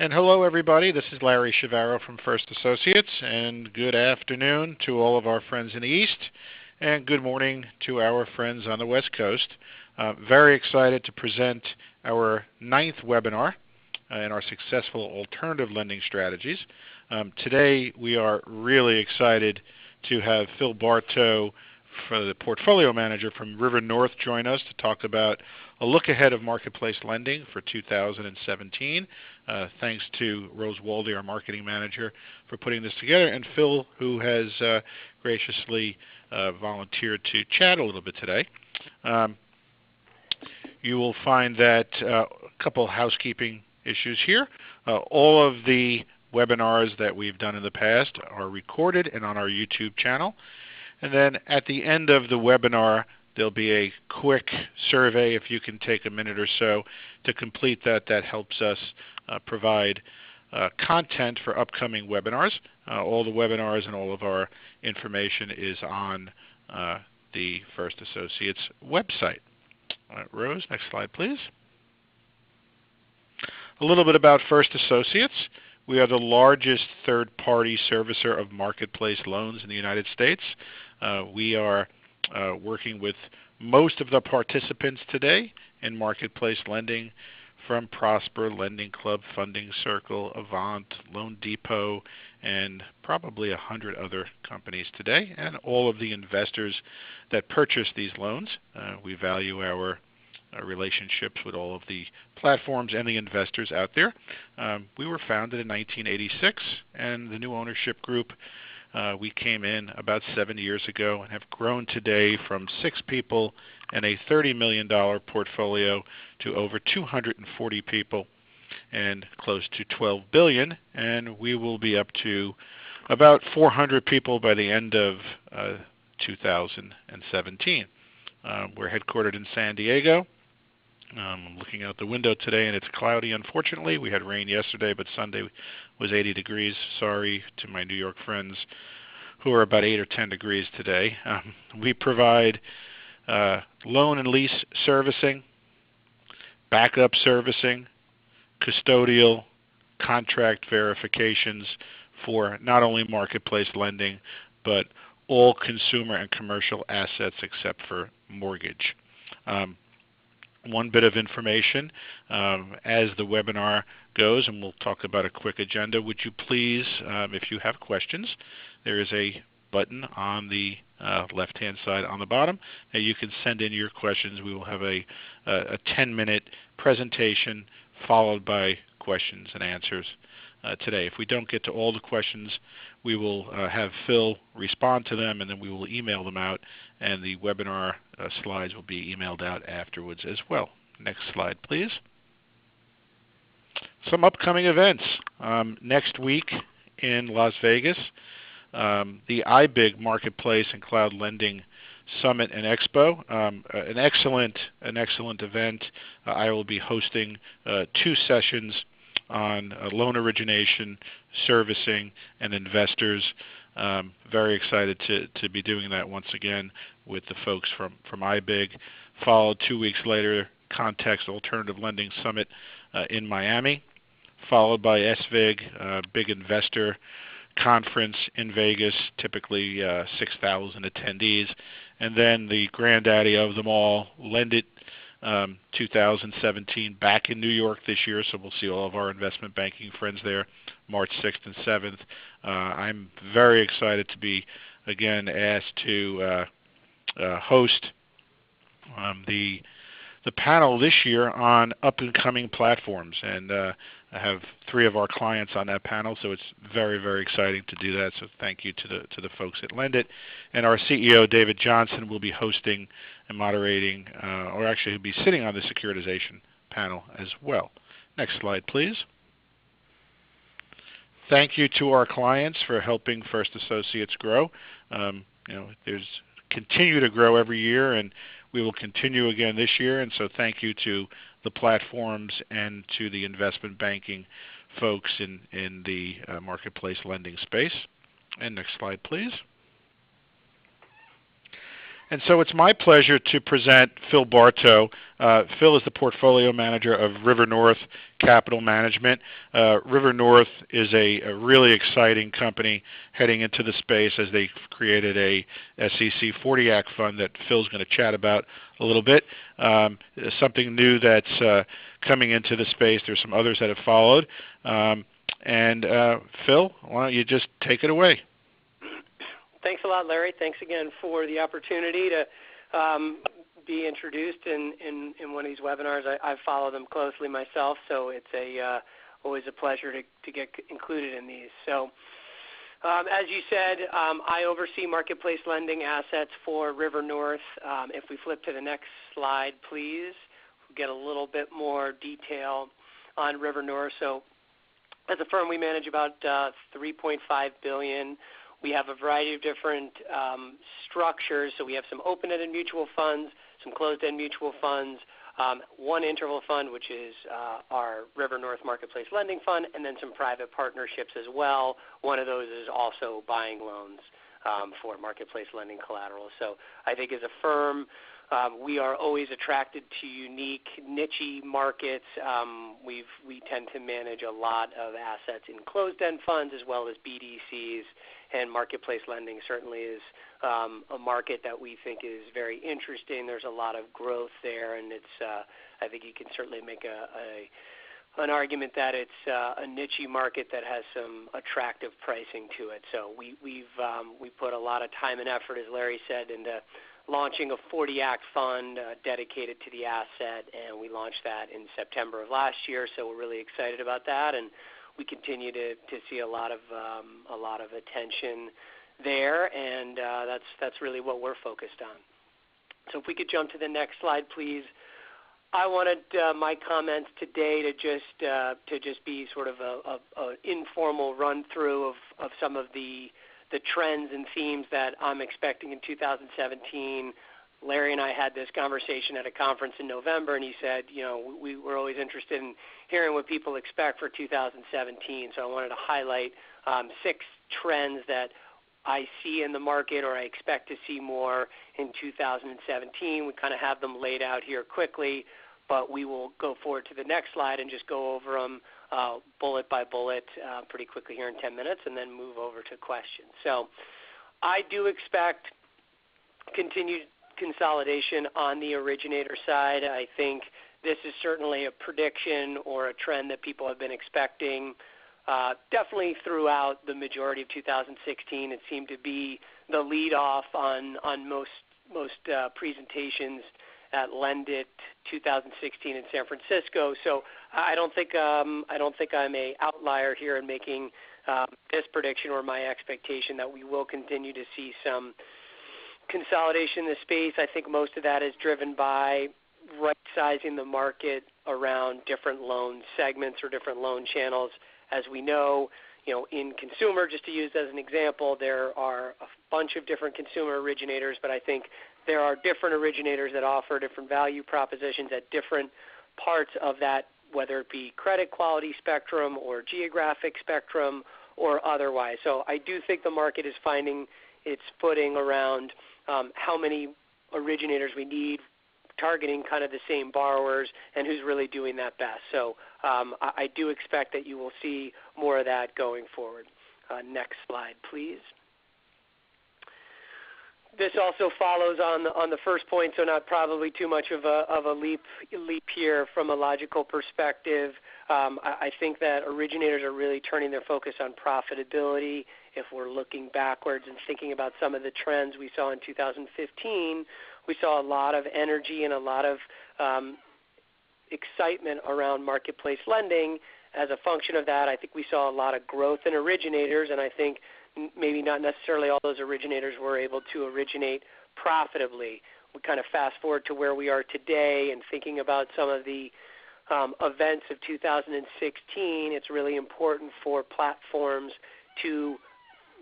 And hello, everybody. This is Larry Chiavaro from First Associates, and good afternoon to all of our friends in the East, and good morning to our friends on the West Coast. Uh, very excited to present our ninth webinar uh, in our successful alternative lending strategies. Um, today, we are really excited to have Phil Bartow, the portfolio manager from River North, join us to talk about a look ahead of marketplace lending for 2017. Uh, thanks to Rose Waldy, our marketing manager, for putting this together, and Phil, who has uh, graciously uh, volunteered to chat a little bit today. Um, you will find that uh, a couple housekeeping issues here. Uh, all of the webinars that we've done in the past are recorded and on our YouTube channel. And then at the end of the webinar, There'll be a quick survey if you can take a minute or so to complete that. That helps us uh, provide uh, content for upcoming webinars. Uh, all the webinars and all of our information is on uh, the First Associates website. Rose, next slide please. A little bit about First Associates. We are the largest third-party servicer of marketplace loans in the United States. Uh, we are uh, working with most of the participants today in marketplace lending from Prosper, Lending Club, Funding Circle, Avant, Loan Depot, and probably a hundred other companies today, and all of the investors that purchase these loans. Uh, we value our uh, relationships with all of the platforms and the investors out there. Um, we were founded in 1986, and the new ownership group uh, we came in about seven years ago and have grown today from six people and a $30 million portfolio to over 240 people and close to 12 billion and we will be up to about 400 people by the end of uh, 2017. Um, we're headquartered in San Diego. Um, I'm looking out the window today and it's cloudy unfortunately. We had rain yesterday but Sunday was 80 degrees. Sorry to my New York friends who are about 8 or 10 degrees today. Um, we provide uh, loan and lease servicing, backup servicing, custodial, contract verifications for not only marketplace lending but all consumer and commercial assets except for mortgage. Um, one bit of information um, as the webinar goes, and we'll talk about a quick agenda. Would you please, um, if you have questions, there is a button on the uh, left-hand side on the bottom that you can send in your questions. We will have a 10-minute presentation followed by questions and answers uh, today. If we don't get to all the questions, we will uh, have Phil respond to them and then we will email them out and the webinar uh, slides will be emailed out afterwards as well. Next slide please. Some upcoming events. Um, next week in Las Vegas, um, the IBIG Marketplace and Cloud Lending Summit and Expo. Um, uh, an excellent, an excellent event. Uh, I will be hosting uh, two sessions on uh, loan origination, servicing, and investors. Um, very excited to, to be doing that once again with the folks from, from IBIG. Followed two weeks later, Context Alternative Lending Summit uh, in Miami. Followed by SVIG, uh, big investor conference in Vegas, typically uh, 6,000 attendees. And then the granddaddy of them all, Lendit um, 2017 back in New York this year, so we'll see all of our investment banking friends there March 6th and 7th. Uh, I'm very excited to be again asked to uh, uh, host um, the the panel this year on up and coming platforms and uh, I have three of our clients on that panel, so it's very, very exciting to do that. So thank you to the to the folks at Lendit. And our CEO, David Johnson, will be hosting and moderating, uh, or actually he'll be sitting on the securitization panel as well. Next slide, please. Thank you to our clients for helping First Associates grow. Um, you know, there's continue to grow every year, and we will continue again this year. And so thank you to the platforms and to the investment banking folks in, in the uh, marketplace lending space. And next slide, please. And so it's my pleasure to present Phil Bartow. Uh, Phil is the portfolio manager of River North Capital Management. Uh, River North is a, a, really exciting company heading into the space as they created a SEC 40 Act fund that Phil's going to chat about a little bit. Um, something new that's uh, coming into the space. There's some others that have followed. Um, and uh, Phil, why don't you just take it away? Thanks a lot, Larry. Thanks again for the opportunity to um, be introduced in, in, in, one of these webinars. I, I, follow them closely myself, so it's a uh, always a pleasure to, to get included in these. So, um, as you said, um, I oversee marketplace lending assets for River North. Um, if we flip to the next slide, please, we'll get a little bit more detail on River North. So, as a firm, we manage about uh, 3.5 billion we have a variety of different um, structures. So we have some open-ended mutual funds, some closed-end mutual funds, um, one interval fund, which is uh, our River North Marketplace Lending Fund, and then some private partnerships as well. One of those is also buying loans um, for marketplace lending collateral. So I think as a firm, um, we are always attracted to unique, niche markets. Um, we tend to manage a lot of assets in closed-end funds as well as BDCs and marketplace lending certainly is um, a market that we think is very interesting. There's a lot of growth there, and it's uh, I think you can certainly make a, a an argument that it's uh, a niche market that has some attractive pricing to it. So we, we've um, we put a lot of time and effort, as Larry said, into launching a 40 Act fund uh, dedicated to the asset, and we launched that in September of last year. So we're really excited about that, and we continue to, see a lot of um, a lot of attention there, and uh, that's that's really what we're focused on. So if we could jump to the next slide, please. I wanted uh, my comments today to just uh, to just be sort of a, a, a informal run through of, some of the the trends and themes that I'm expecting in 2017 Larry and I had this conversation at a conference in November, and he said, you know, we, we're always interested in hearing what people expect for 2017. So I wanted to highlight um, six trends that I see in the market or I expect to see more in 2017. We kind of have them laid out here quickly, but we will go forward to the next slide and just go over them uh, bullet by bullet uh, pretty quickly here in 10 minutes and then move over to questions. So I do expect continued consolidation on the originator side. I think this is certainly a prediction or a trend that people have been expecting. Uh, definitely throughout the majority of 2016, it seemed to be the lead off on on most most uh, presentations at Lendit 2016 in San Francisco. So I don't think um, I don't think I'm a outlier here in making um, this prediction or my expectation that we will continue to see some consolidation in the space. I think most of that is driven by right sizing the market around different loan segments or different loan channels. As we know, you know, in consumer, just to use as an example, there are a bunch of different consumer originators, but I think there are different originators that offer different value propositions at different parts of that, whether it be credit quality spectrum or geographic spectrum or otherwise. So I do think the market is finding its footing around um, how many originators we need targeting kind of the same borrowers and who's really doing that best. So um, I, I, do expect that you will see more of that going forward. Uh, next slide, please. This also follows on the, on the first point, so not probably too much of a, of a leap, leap here from a logical perspective. Um, I, I think that originators are really turning their focus on profitability if we're looking backwards and thinking about some of the trends we saw in 2015, we saw a lot of energy and a lot of um, excitement around marketplace lending. As a function of that, I think we saw a lot of growth in originators, and I think maybe not necessarily all those originators were able to originate profitably. We kind of fast forward to where we are today and thinking about some of the um, events of 2016, it's really important for platforms to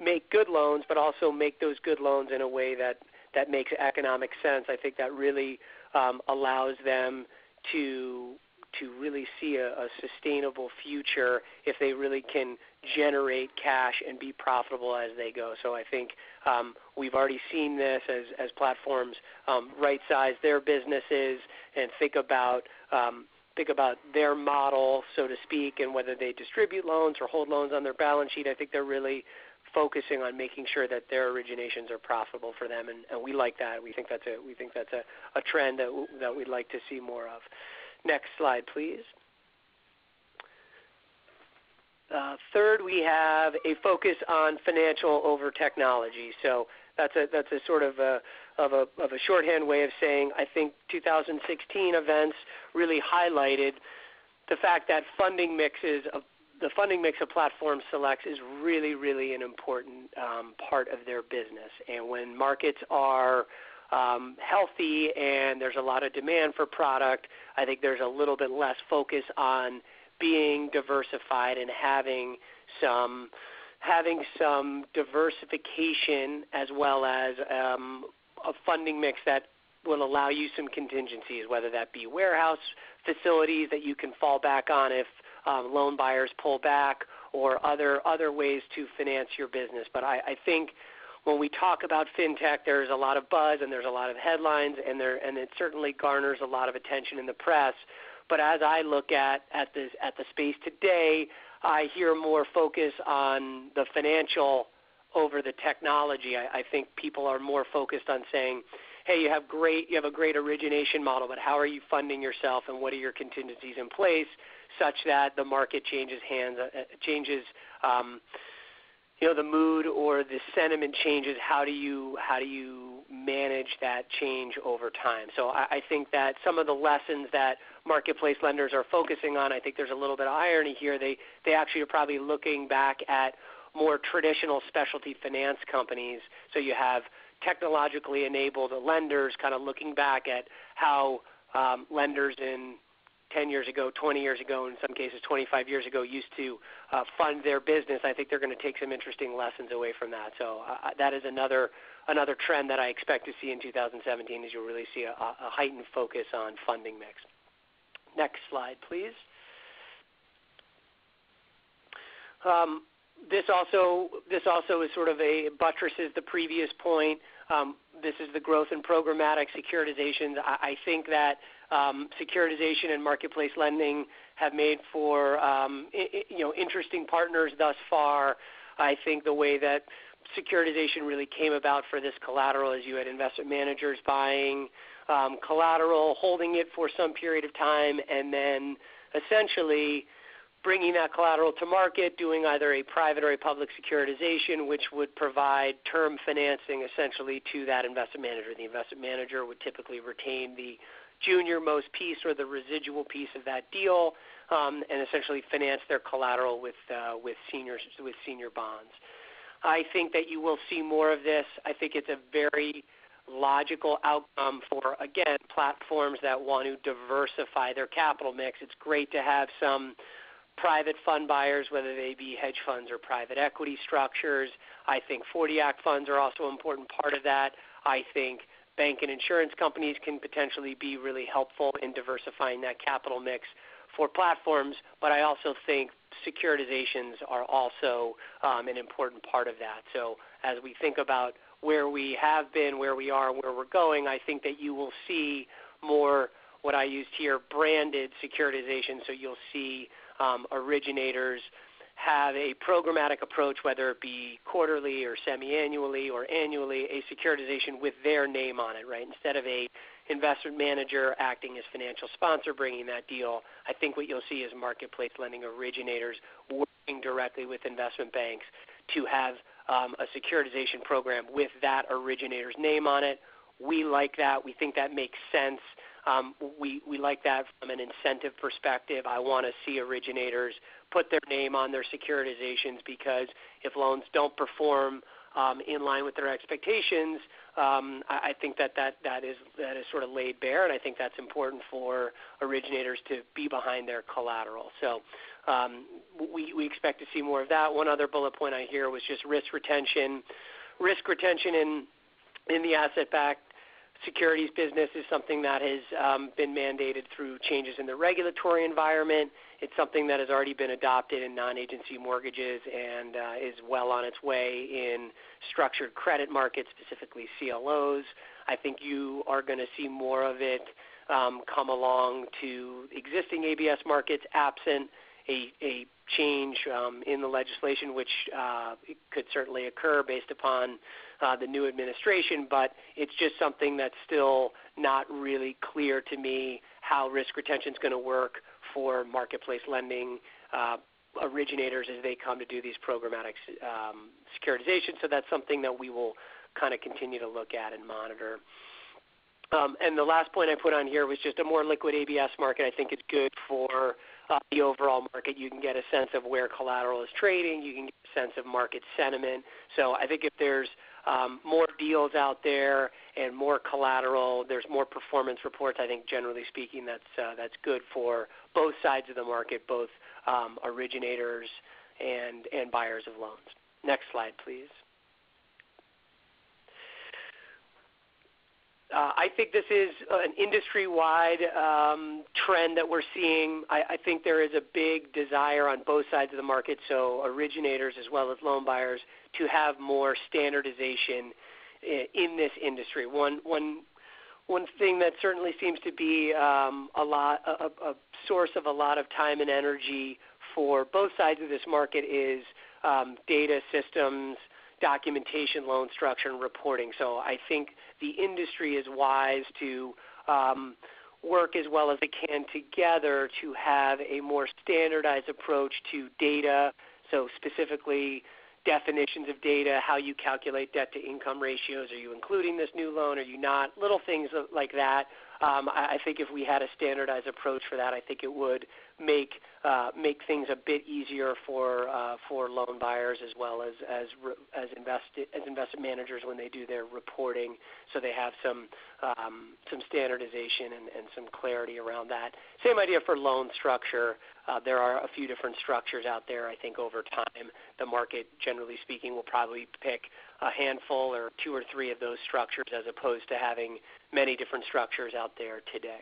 make good loans, but also make those good loans in a way that that makes economic sense. I think that really um, allows them to to really see a, a sustainable future if they really can generate cash and be profitable as they go. So I think um, we've already seen this as, as platforms um, right size their businesses and think about um, think about their model, so to speak, and whether they distribute loans or hold loans on their balance sheet. I think they're really focusing on making sure that their originations are profitable for them, and, and we like that. We think that's a we think that's a, a trend that that we'd like to see more of. Next slide, please. Uh, third, we have a focus on financial over technology. So that's a that's a sort of a of a of a shorthand way of saying I think 2016 events really highlighted the fact that funding mixes of the funding mix of platform selects is really really an important um, part of their business. And when markets are um, healthy and there's a lot of demand for product, I think there's a little bit less focus on being diversified and having some having some diversification as well as um, a funding mix that will allow you some contingencies, whether that be warehouse facilities that you can fall back on if um, loan buyers pull back, or other other ways to finance your business. But I, I think when we talk about fintech, there's a lot of buzz and there's a lot of headlines, and there and it certainly garners a lot of attention in the press. But as I look at at the at the space today, I hear more focus on the financial over the technology. I, I think people are more focused on saying, "Hey, you have great you have a great origination model, but how are you funding yourself, and what are your contingencies in place, such that the market changes hands uh, changes." Um, you know the mood or the sentiment changes how do you how do you manage that change over time? So I, I think that some of the lessons that marketplace lenders are focusing on i think there's a little bit of irony here. They they actually are probably looking back at more traditional specialty finance companies. So you have technologically enabled lenders kind of looking back at how um, lenders in 10 years ago, 20 years ago, in some cases 25 years ago, used to uh, fund their business. I think they're going to take some interesting lessons away from that. So uh, that is another another trend that I expect to see in 2017 is you'll really see a, a heightened focus on funding mix. Next slide, please. Um, this also this also is sort of a buttresses the previous point. Um, this is the growth in programmatic securitizations. I, I think that um, securitization and marketplace lending have made for um, I- you know interesting partners thus far. I think the way that securitization really came about for this collateral is you had investment managers buying um, collateral, holding it for some period of time, and then essentially bringing that collateral to market, doing either a private or a public securitization, which would provide term financing essentially to that investment manager. The investment manager would typically retain the junior most piece or the residual piece of that deal, um, and essentially finance their collateral with uh, with senior with senior bonds. I think that you will see more of this. I think it's a very logical outcome for again platforms that want to diversify their capital mix. It's great to have some private fund buyers, whether they be hedge funds or private equity structures. I think 40 Act funds are also an important part of that. I think bank and insurance companies can potentially be really helpful in diversifying that capital mix for platforms, but I also think securitizations are also um, an important part of that. So as we think about where we have been, where we are, where we're going, I think that you will see more what I used here, branded securitization. So you'll see um, originators have a programmatic approach, whether it be quarterly or semi-annually or annually, a securitization with their name on it, right? Instead of a investment manager acting as financial sponsor bringing that deal, I think what you'll see is marketplace lending originators working directly with investment banks to have um, a securitization program with that originator's name on it. We like that. We think that makes sense. Um, we, we like that from an incentive perspective. I want to see originators put their name on their securitizations because if loans don't perform um, in line with their expectations, um, I, I think that, that that is that is sort of laid bare, and I think that's important for originators to be behind their collateral. So um, we we expect to see more of that. One other bullet point I hear was just risk retention, risk retention in in the asset-backed securities business is something that has um, been mandated through changes in the regulatory environment. It's something that has already been adopted in non-agency mortgages and uh, is well on its way in structured credit markets, specifically CLOs. I think you are going to see more of it um, come along to existing ABS markets absent a, a change um, in the legislation, which uh, could certainly occur based upon uh, the new administration, but it's just something that's still not really clear to me how risk retention is going to work for marketplace lending uh, originators as they come to do these programmatic um, securitization. So that's something that we will kind of continue to look at and monitor. Um, and the last point I put on here was just a more liquid ABS market. I think it's good for uh, the overall market. You can get a sense of where collateral is trading. You can get a sense of market sentiment. So I think if there's um, more deals out there and more collateral. There's more performance reports. I think generally speaking, that's uh, that's good for both sides of the market, both um, originators and and buyers of loans. Next slide, please. Uh, I think this is an industry-wide um, trend that we're seeing. I, I, think there is a big desire on both sides of the market, so originators as well as loan buyers, to have more standardization in this industry. One one one thing that certainly seems to be um, a lot a, a, source of a lot of time and energy for both sides of this market is um, data systems, documentation, loan structure, and reporting. So I think the industry is wise to um, work as well as they can together to have a more standardized approach to data. So specifically definitions of data, how you calculate debt to income ratios. Are you including this new loan? Are you not? Little things like that. Um, I, I think if we had a standardized approach for that, I think it would make uh, make things a bit easier for uh, for loan buyers as well as as as invest as investment managers when they do their reporting, so they have some um, some standardization and, and some clarity around that. Same idea for loan structure. Uh, there are a few different structures out there. I think over time, the market, generally speaking, will probably pick a handful or two or three of those structures as opposed to having many different structures out there today.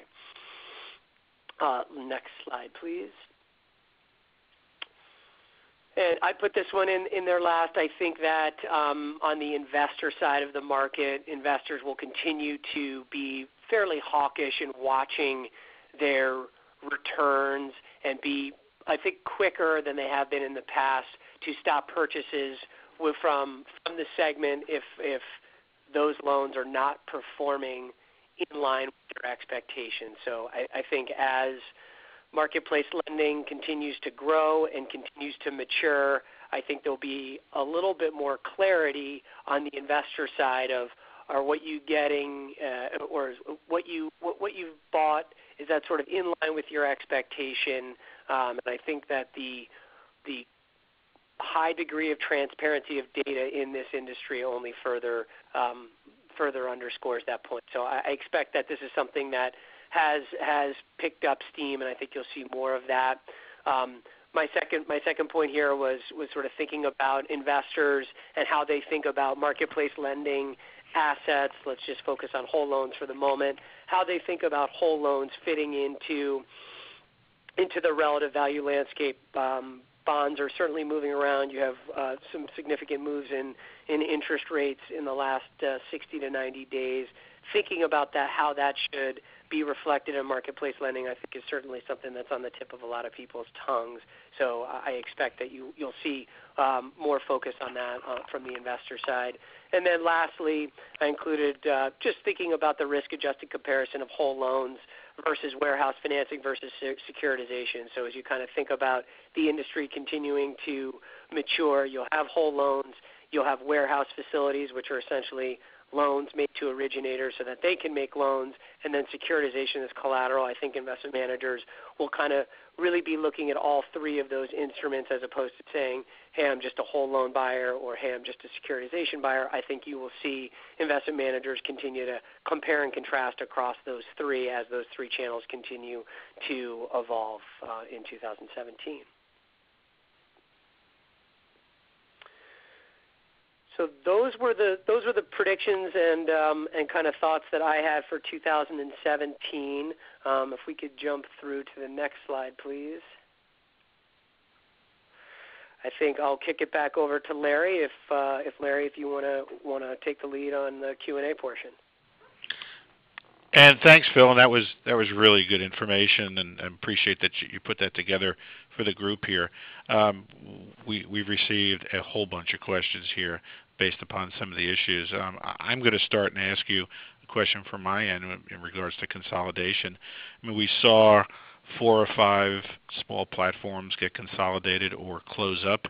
Uh, next slide, please. And I put this one in, in there last. I think that um, on the investor side of the market, investors will continue to be fairly hawkish in watching their returns and be, I think, quicker than they have been in the past to stop purchases from from the segment if if those loans are not performing in line with their expectations. So I, think as marketplace lending continues to grow and continues to mature, I think there'll be a little bit more clarity on the investor side of are what you getting uh, or what you what, what you've bought is that sort of in line with your expectation um, and I think that the the high degree of transparency of data in this industry only further um, further underscores that point. So I, I expect that this is something that has has picked up steam, and I think you'll see more of that. Um, my second my second point here was was sort of thinking about investors and how they think about marketplace lending assets. Let's just focus on whole loans for the moment. How they think about whole loans fitting into into the relative value landscape. Um, bonds are certainly moving around. You have uh, some significant moves in in interest rates in the last uh, 60 to 90 days. Thinking about that, how that should be reflected in marketplace lending, I think is certainly something that's on the tip of a lot of people's tongues. So I expect that you you'll see um, more focus on that uh, from the investor side. And then lastly, I included uh, just thinking about the risk-adjusted comparison of whole loans versus warehouse financing versus securitization. So as you kind of think about the industry continuing to mature, you'll have whole loans You'll have warehouse facilities, which are essentially loans made to originators so that they can make loans, and then securitization as collateral. I think investment managers will kind of really be looking at all three of those instruments as opposed to saying, hey, I'm just a whole loan buyer or hey, I'm just a securitization buyer. I think you will see investment managers continue to compare and contrast across those three as those three channels continue to evolve uh, in 2017. So those were the those were the predictions and um, and kind of thoughts that I had for 2017. Um, if we could jump through to the next slide, please. I think I'll kick it back over to Larry. If uh, if Larry, if you want to want to take the lead on the Q and A portion. And thanks, Phil. And that was that was really good information, and, and appreciate that you, put that together for the group here. Um, we we've received a whole bunch of questions here based upon some of the issues. Um, I'm going to start and ask you a question from my end in regards to consolidation. I mean, we saw four or five small platforms get consolidated or close up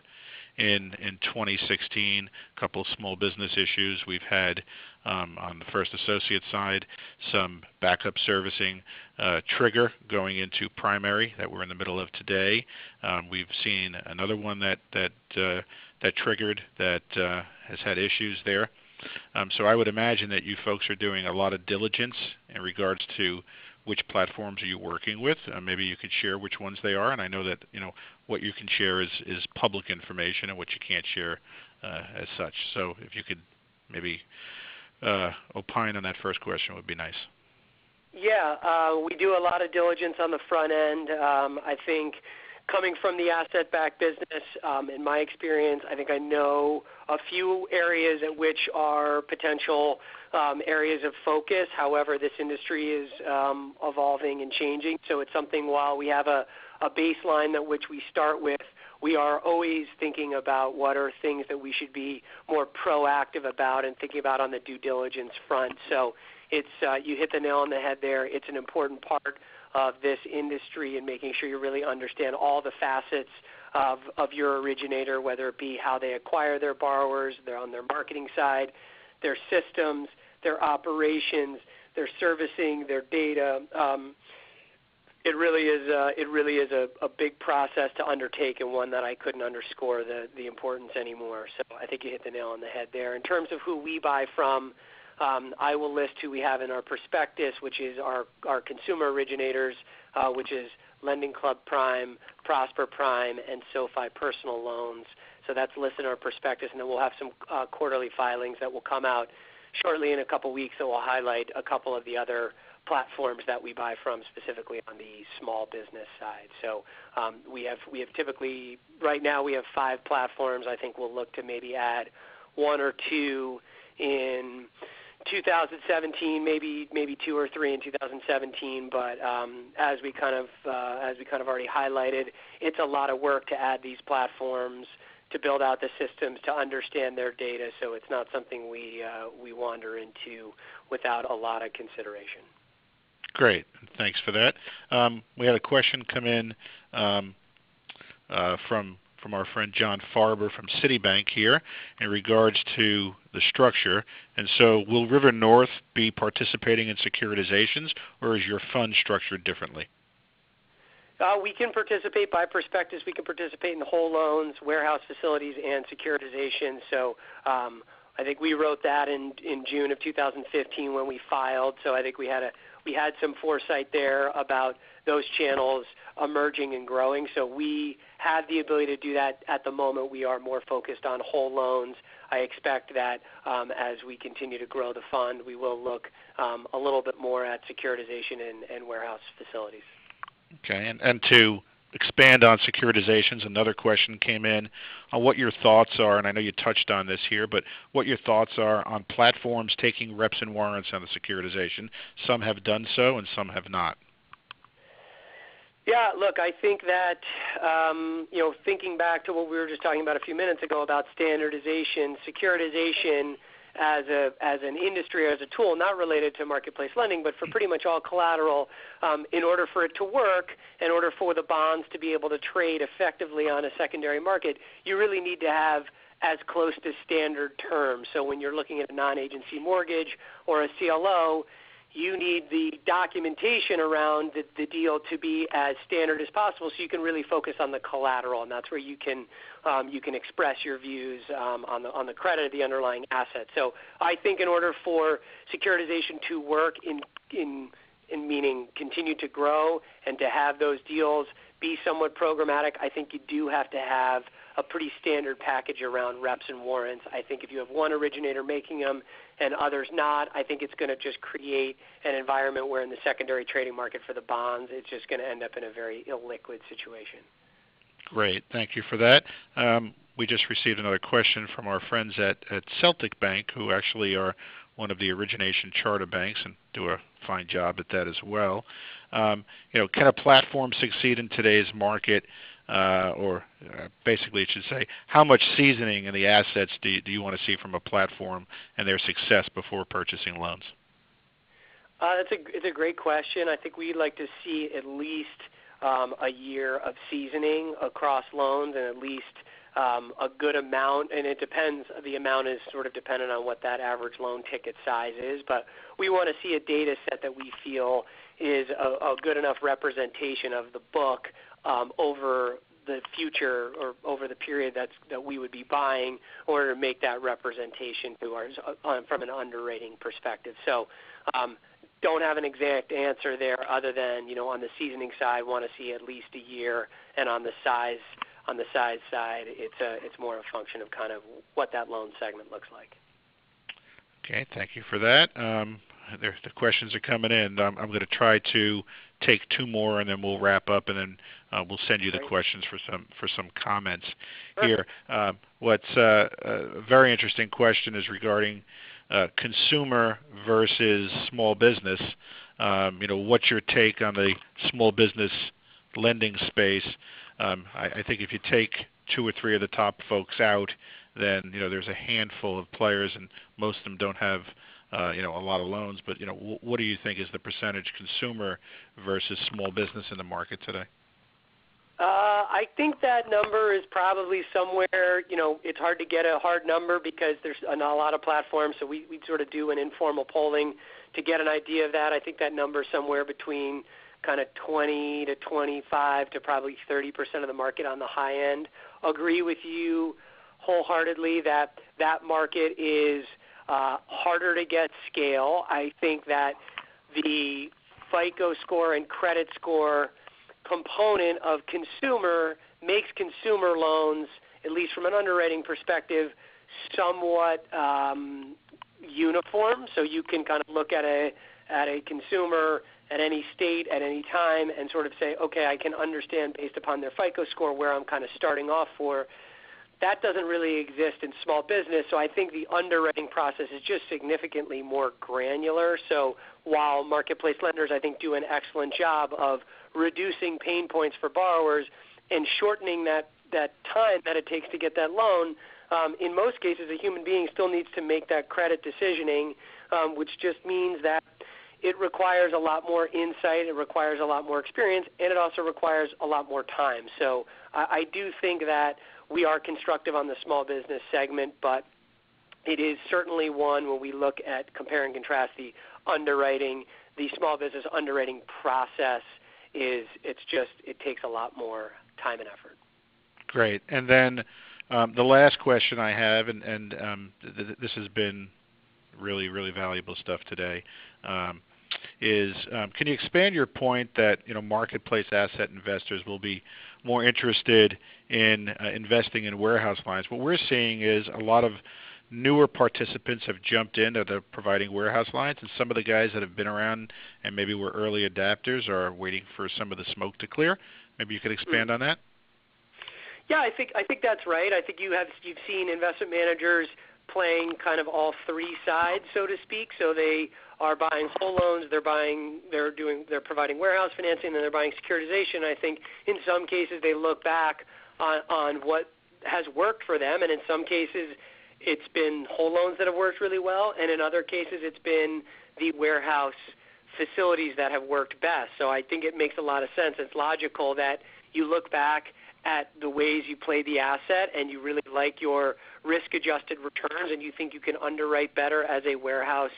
in in 2016. A couple of small business issues. We've had um, on the First Associate side some backup servicing uh, trigger going into primary that we're in the middle of today. Um, we've seen another one that that uh, that triggered that uh, has had issues there. Um, so I would imagine that you folks are doing a lot of diligence in regards to which platforms are you working with. Uh, maybe you could share which ones they are. And I know that you know what you can share is is public information, and what you can't share uh, as such. So if you could maybe uh, opine on that first question, would be nice. Yeah, uh, we do a lot of diligence on the front end. Um, I think coming from the asset-backed business, um, in my experience, I think I know a few areas at which are potential um, areas of focus. However, this industry is um, evolving and changing, so it's something while we have a, a baseline that which we start with, we are always thinking about what are things that we should be more proactive about and thinking about on the due diligence front. So it's uh, you hit the nail on the head there. It's an important part of this industry and making sure you really understand all the facets of, of your originator, whether it be how they acquire their borrowers, they're on their marketing side, their systems, their operations, their servicing, their data. Um, it really is a, it really is a, a big process to undertake and one that I couldn't underscore the, the importance anymore. So I think you hit the nail on the head there. In terms of who we buy from, um, I will list who we have in our prospectus, which is our, our consumer originators, uh, which is Lending Club Prime, Prosper Prime, and SoFi Personal Loans. So that's listed in our prospectus, and then we'll have some uh, quarterly filings that will come out shortly in a couple weeks that will highlight a couple of the other platforms that we buy from, specifically on the small business side. So um, we have we have typically right now we have five platforms. I think we'll look to maybe add one or two in 2017, maybe maybe two or three in 2017. But um, as we kind of uh, as we kind of already highlighted, it's a lot of work to add these platforms, to build out the systems, to understand their data. So it's not something we uh, we wander into without a lot of consideration. Great, thanks for that. Um, we had a question come in um, uh, from from our friend John Farber from Citibank here in regards to the structure. And so, will River North be participating in securitizations, or is your fund structured differently? Uh, we can participate by prospectus. We can participate in whole loans, warehouse facilities, and securitization. So um, I think we wrote that in in June of 2015 when we filed. So I think we had a we had some foresight there about those channels emerging and growing. So we have the ability to do that at the moment. We are more focused on whole loans. I expect that um, as we continue to grow the fund, we will look um, a little bit more at securitization and, and warehouse facilities. Okay, and, and to expand on securitizations, another question came in on what your thoughts are, and I know you touched on this here, but what your thoughts are on platforms taking reps and warrants on the securitization. Some have done so, and some have not. Yeah, look, I think that um, you know, thinking back to what we were just talking about a few minutes ago about standardization, securitization as a as an industry or as a tool, not related to marketplace lending, but for pretty much all collateral. Um, in order for it to work, in order for the bonds to be able to trade effectively on a secondary market, you really need to have as close to standard terms. So when you're looking at a non-agency mortgage or a CLO, you need the documentation around the, the, deal to be as standard as possible so you can really focus on the collateral and that's where you can um, you can express your views um, on the on the credit of the underlying asset. So I think in order for securitization to work in in in meaning continue to grow and to have those deals be somewhat programmatic. I think you do have to have a pretty standard package around reps and warrants. I think if you have one originator making them and others not, I think it's going to just create an environment where in the secondary trading market for the bonds, it's just going to end up in a very illiquid situation. Great. Thank you for that. Um, we just received another question from our friends at, at Celtic Bank, who actually are one of the origination charter banks and do a fine job at that as well. Um, you know, can a platform succeed in today's market? Uh, or uh, basically it should say, how much seasoning in the assets do you, do you want to see from a platform and their success before purchasing loans? Uh, it's a it's a great question. I think we'd like to see at least um, a year of seasoning across loans, and at least um, a good amount. And it depends. The amount is sort of dependent on what that average loan ticket size is. But we want to see a data set that we feel is a, a good enough representation of the book over the future or over the period that's that we would be buying in order to make that representation to ours uh, from an underwriting perspective. So um, don't have an exact answer there other than you know on the seasoning side want to see at least a year and on the size on the size side it's a it's more a function of kind of what that loan segment looks like. Okay, thank you for that. Um, there, the questions are coming in. I'm, I'm going to try to take two more, and then we'll wrap up, and then uh, we'll send you the questions for some for some comments here. Um, what's uh, a very interesting question is regarding uh, consumer versus small business. Um, you know, what's your take on the small business lending space? Um, I, I think if you take two or three of the top folks out, then you know there's a handful of players, and most of them don't have uh, you know, a lot of loans. But you know, what do you think is the percentage consumer versus small business in the market today? Uh, I think that number is probably somewhere. You know, it's hard to get a hard number because there's not a lot of platforms. So we we sort of do an informal polling to get an idea of that. I think that number is somewhere between kind of 20 to 25 to probably 30 percent of the market on the high end. Agree with you wholeheartedly that that market is uh, harder to get scale. I think that the FICO score and credit score component of consumer makes consumer loans, at least from an underwriting perspective, somewhat um, uniform. So you can kind of look at a at a consumer at any state at any time and sort of say, okay, I can understand based upon their FICO score where I'm kind of starting off for that doesn't really exist in small business. So I think the underwriting process is just significantly more granular. So while marketplace lenders, I think, do an excellent job of reducing pain points for borrowers and shortening that, that time that it takes to get that loan, um, in most cases, a human being still needs to make that credit decisioning, um, which just means that it requires a lot more insight, it requires a lot more experience, and it also requires a lot more time. So I, I do think that we are constructive on the small business segment, but it is certainly one when we look at compare and contrast the underwriting, the small business underwriting process is it's just it takes a lot more time and effort. Great. And then um, the last question I have, and, and um, th- this has been really, really valuable stuff today, um, is um, can you expand your point that you know marketplace asset investors will be more interested in uh, investing in warehouse lines. What we're seeing is a lot of newer participants have jumped in that are providing warehouse lines, and some of the guys that have been around and maybe were early adapters are waiting for some of the smoke to clear. Maybe you could expand mm. on that. Yeah, I think I think that's right. I think you have you've seen investment managers playing kind of all three sides, so to speak. So they are buying whole loans, they're buying, they're doing, they're providing warehouse financing, and they're buying securitization. I think in some cases they look back on, on what has worked for them, and in some cases it's been whole loans that have worked really well, and in other cases it's been the warehouse facilities that have worked best. So I think it makes a lot of sense. It's logical that you look back at the ways you play the asset and you really like your risk adjusted returns and you think you can underwrite better as a warehouse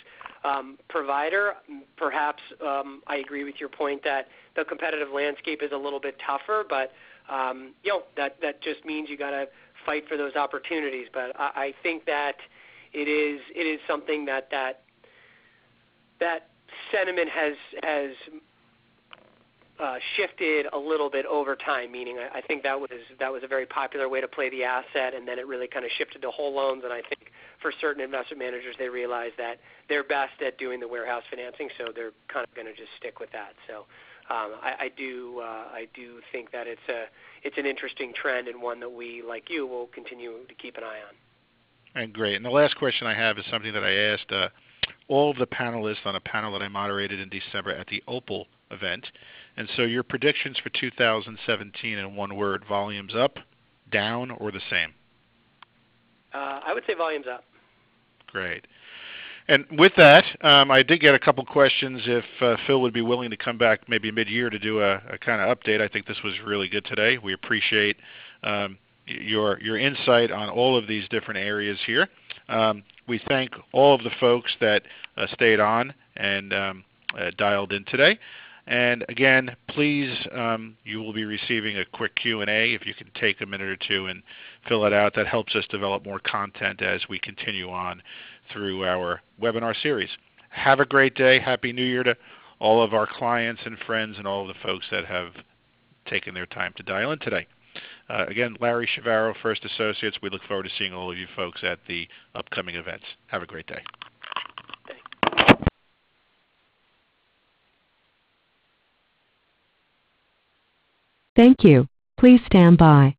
um, provider. Perhaps um, I agree with your point that the competitive landscape is a little bit tougher, but um, you know that that just means you got to fight for those opportunities. But I, I think that it is it is something that that that sentiment has has uh, shifted a little bit over time. Meaning, I, I think that was that was a very popular way to play the asset, and then it really kind of shifted to whole loans. And I think for certain investment managers, they realize that they're best at doing the warehouse financing, so they're kind of going to just stick with that. So. Um, I, I do uh, I do think that it's a it's an interesting trend and one that we, like you, will continue to keep an eye on. And great. And the last question I have is something that I asked uh, all of the panelists on a panel that I moderated in December at the Opal event. And so your predictions for 2017 in one word, volumes up, down, or the same? Uh, I would say volumes up. Great. And with that, um, I did get a couple questions if uh, Phil would be willing to come back maybe mid-year to do a, a kind of update. I think this was really good today. We appreciate um, your your insight on all of these different areas here. Um, we thank all of the folks that uh, stayed on and um, uh, dialed in today. And again, please, um, you will be receiving a quick Q&A if you can take a minute or two and fill it out. That helps us develop more content as we continue on through our webinar series. Have a great day. Happy New Year to all of our clients and friends and all of the folks that have taken their time to dial in today. Uh, again, Larry Chiavaro, First Associates. We look forward to seeing all of you folks at the upcoming events. Have a great day. Thank you. Please stand by.